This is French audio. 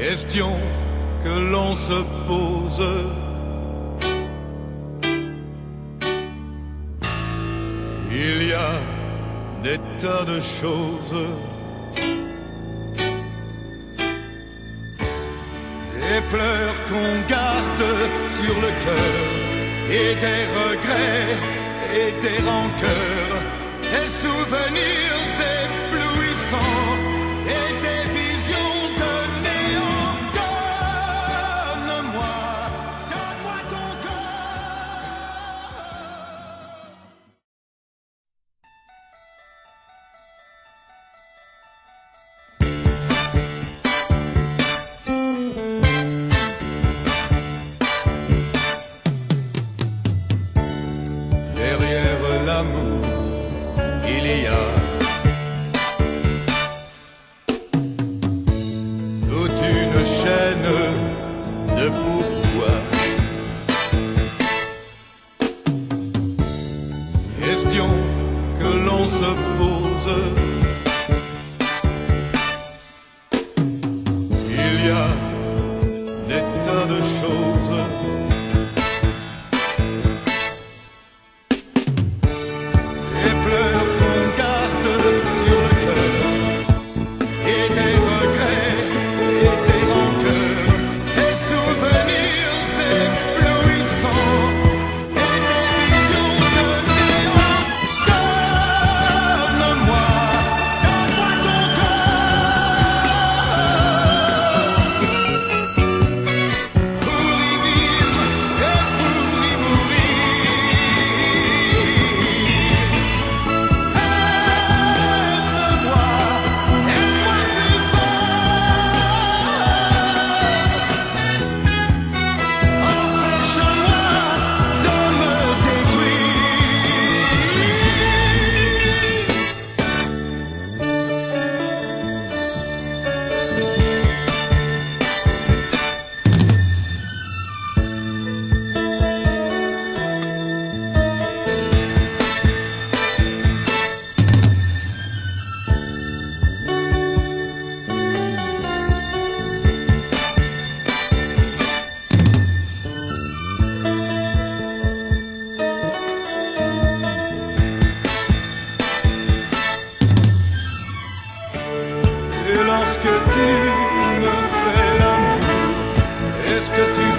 Question que l'on se pose. Il y a des tas de choses. Des pleurs qu'on garde sur le cœur et des regrets et des rancœurs, des souvenirs il y a toute une chaîne de pourquoi. Question que l'on se pose. Il y a des tas de choses. Et lorsque tu me fais l'amour, est-ce que tu